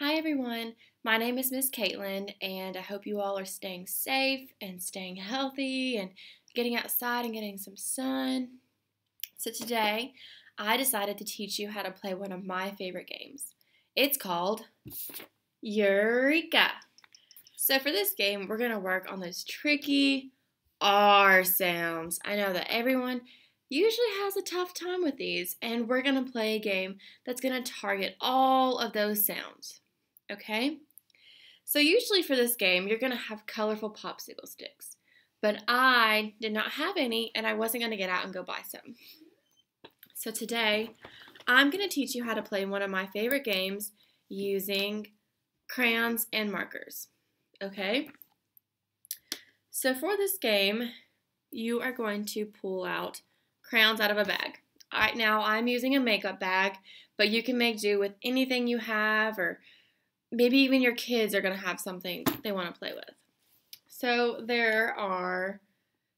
Hi everyone, my name is Miss Caitlyn and I hope you all are staying safe and staying healthy and getting outside and getting some sun. So today I decided to teach you how to play one of my favorite games. It's called Eureka. So for this game we're going to work on those tricky R sounds. I know that everyone usually has a tough time with these and we're going to play a game that's going to target all of those sounds okay? So usually for this game, you're going to have colorful popsicle sticks. But I did not have any, and I wasn't going to get out and go buy some. So today, I'm going to teach you how to play one of my favorite games using crayons and markers, okay? So for this game, you are going to pull out crayons out of a bag. Right now, I'm using a makeup bag, but you can make do with anything you have or maybe even your kids are going to have something they want to play with. So there are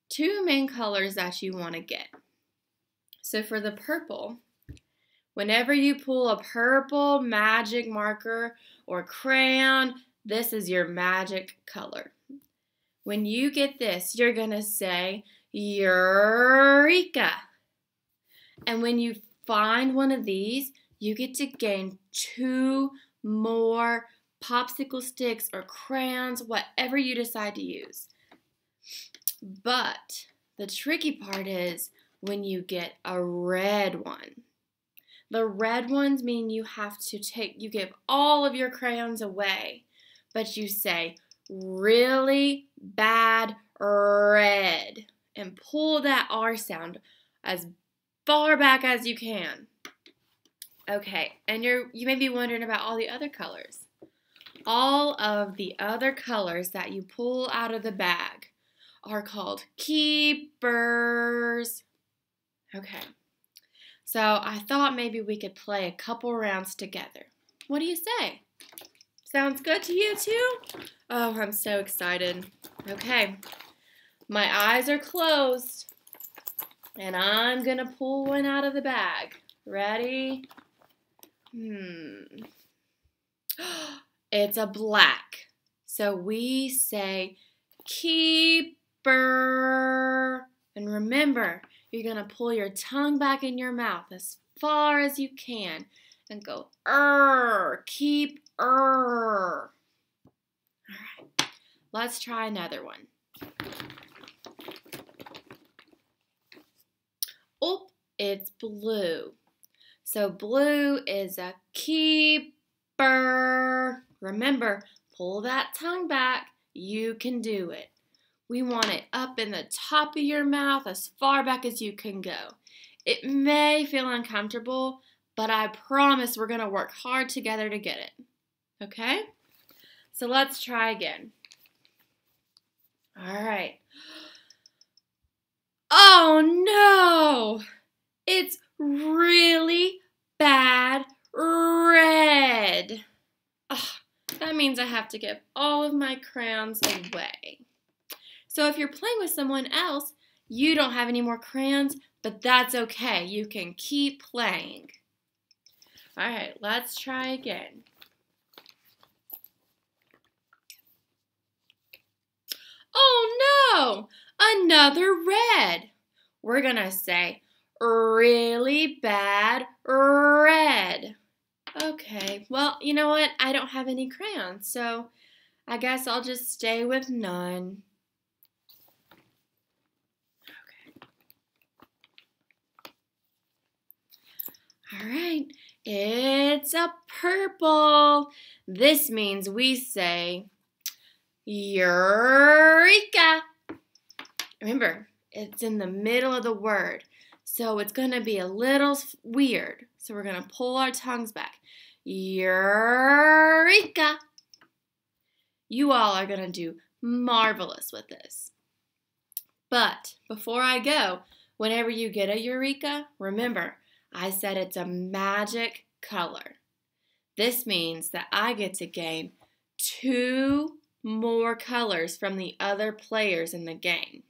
two main colors that you want to get. So for the purple, whenever you pull a purple magic marker or crayon, this is your magic color. When you get this, you're going to say, Eureka! And when you find one of these, you get to gain two more popsicle sticks or crayons, whatever you decide to use. But the tricky part is when you get a red one. The red ones mean you have to take, you give all of your crayons away, but you say, really bad red, and pull that R sound as far back as you can. Okay, and you're you may be wondering about all the other colors. All of the other colors that you pull out of the bag are called keepers. Okay. So I thought maybe we could play a couple rounds together. What do you say? Sounds good to you too? Oh, I'm so excited. Okay. My eyes are closed. And I'm to pull one out of the bag. Ready? Hmm. It's a black. So we say keeper. And remember, you're going to pull your tongue back in your mouth as far as you can and go er, keep er. All right. Let's try another one. Oh, it's blue. So blue is a keeper. Remember, pull that tongue back. You can do it. We want it up in the top of your mouth as far back as you can go. It may feel uncomfortable, but I promise we're going to work hard together to get it. Okay? So let's try again. All right. Oh no! It's really bad red. That means I have to give all of my crayons away. So if you're playing with someone else, you don't have any more crayons, but that's okay. You can keep playing. All right, let's try again. Oh no, another red. We're gonna say really bad red. Okay, well, you know what? I don't have any crayons, so I guess I'll just stay with none. Okay. All right, it's a purple. This means we say Eureka. Remember, it's in the middle of the word. So it's going to be a little weird. So we're going to pull our tongues back. Eureka! You all are going to do marvelous with this. But before I go, whenever you get a Eureka, remember, I said it's a magic color. This means that I get to gain two more colors from the other players in the game.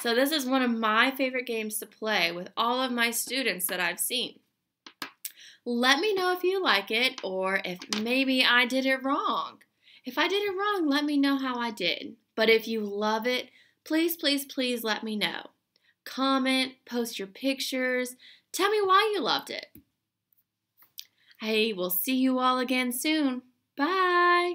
So this is one of my favorite games to play with all of my students that I've seen. Let me know if you like it or if maybe I did it wrong. If I did it wrong, let me know how I did. But if you love it, please, please, please let me know. Comment, post your pictures, tell me why you loved it. Hey, we'll see you all again soon. Bye.